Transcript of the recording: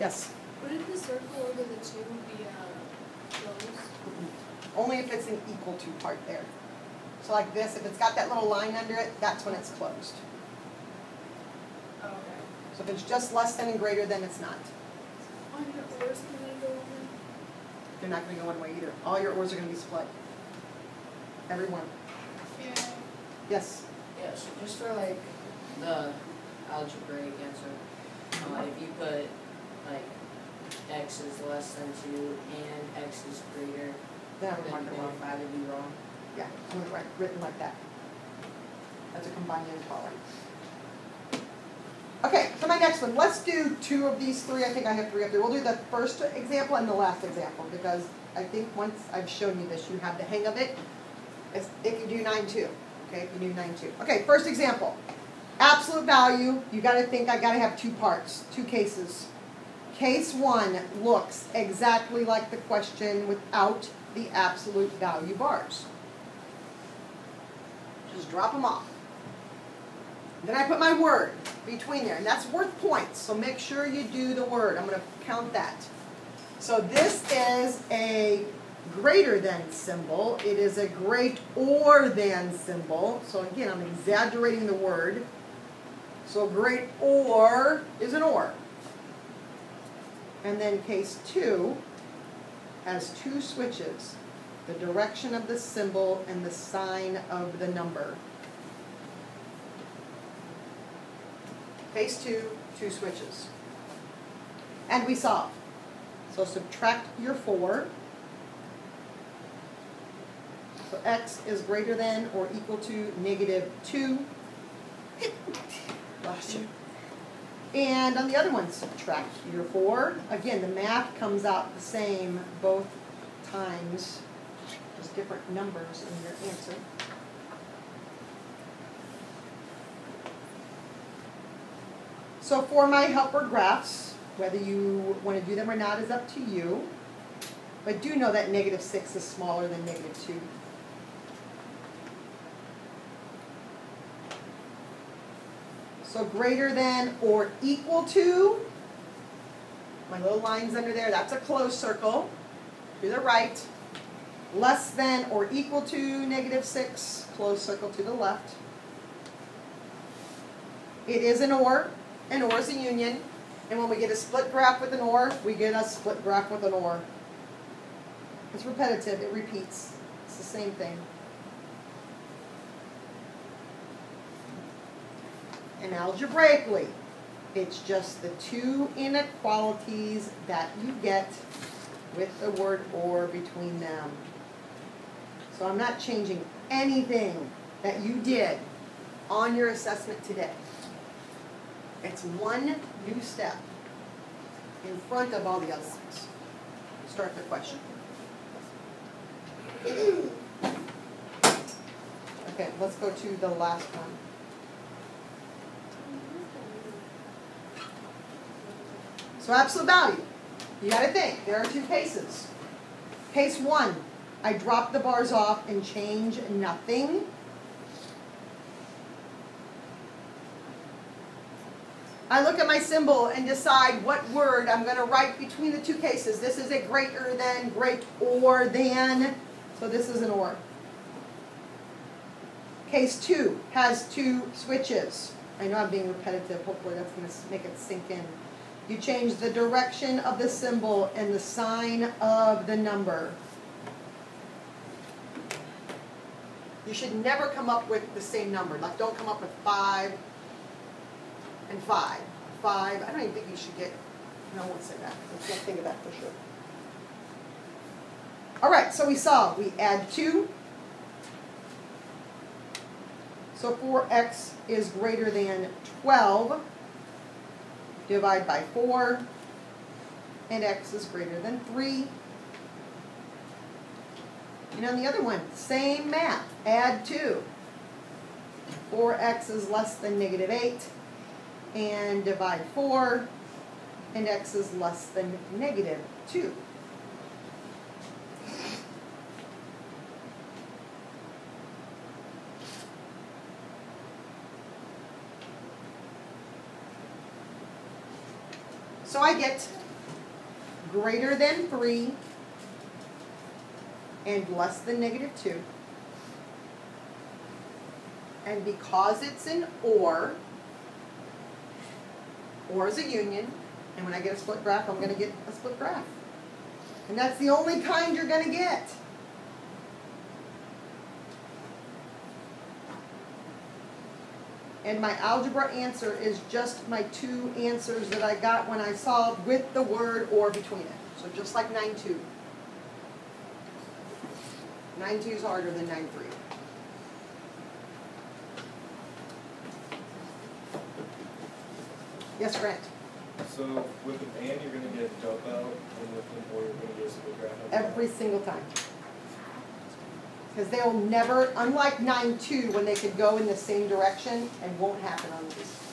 Yes. Wouldn't the circle over the two be uh, closed? Only if it's an equal to part there. So like this, if it's got that little line under it, that's when it's closed. Oh, okay. So if it's just less than and greater than, it's not. On your ors, can they go in? They're not gonna go one way either. All your ors are gonna be split. Every one. Yeah. Yes? Yeah, so just for like the algebraic answer, uh, if you put like x is less than two and x is greater Then I than would mark it wrong. five would be wrong. Yeah, I want it right, written like that. That's a combined inequality. Okay, so my next one, let's do two of these three, I think I have three up there. We'll do the first example and the last example, because I think once I've shown you this, you have the hang of it. It's, if you do nine two, okay, if you do nine two. Okay, first example. Absolute value, you gotta think, I gotta have two parts, two cases. Case one looks exactly like the question without the absolute value bars. Just drop them off. Then I put my word between there, and that's worth points, so make sure you do the word. I'm going to count that. So this is a greater than symbol. It is a great or than symbol. So again, I'm exaggerating the word. So great or is an or. And then case two has two switches the direction of the symbol and the sign of the number. Case two, two switches. And we solve. So subtract your four. So x is greater than or equal to negative two. Bless you. And on the other one, subtract your four. Again, the math comes out the same both times. Just different numbers in your answer. So for my helper graphs, whether you want to do them or not is up to you. But do know that negative 6 is smaller than negative 2. So greater than or equal to, my little lines under there, that's a closed circle to the right. Less than or equal to negative 6, closed circle to the left. It is an OR. An OR is a union. And when we get a split graph with an OR, we get a split graph with an OR. It's repetitive, it repeats. It's the same thing. And algebraically, it's just the two inequalities that you get with the word or between them. So I'm not changing anything that you did on your assessment today. It's one new step in front of all the other ones. Start the question. Okay, let's go to the last one. So absolute value. You gotta think, there are two cases. Case one, I drop the bars off and change nothing. I look at my symbol and decide what word I'm going to write between the two cases. This is a greater than, great or than. So this is an or. Case two has two switches. I know I'm being repetitive. Hopefully that's going to make it sink in. You change the direction of the symbol and the sign of the number. You should never come up with the same number. Like don't come up with five and five. Five, I don't even think you should get, no, I won't say that. I can't think of that for sure. All right, so we saw, we add two. So 4x is greater than 12. Divide by 4. And x is greater than 3. And on the other one, same math. Add 2. 4x is less than negative 8 and divide 4, and x is less than negative 2. So I get greater than three and less than negative two. And because it's an or, or is a union, and when I get a split graph, I'm gonna get a split graph. And that's the only kind you're gonna get. And my algebra answer is just my two answers that I got when I solved with the word or between it. So just like nine two. Nine two is harder than nine three. Yes, Grant? So with an and, you're gonna get a out, and with an or, you're gonna get a split graph. Every single time. Because they'll never, unlike nine two, when they could go in the same direction, and won't happen on these.